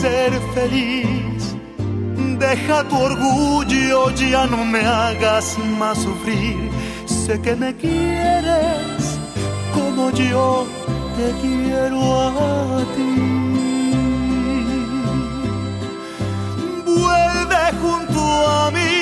ser feliz. Deja tu orgullo, ya no me hagas más sufrir. Sé que me quieres como yo te quiero a ti. Vuelve junto a mí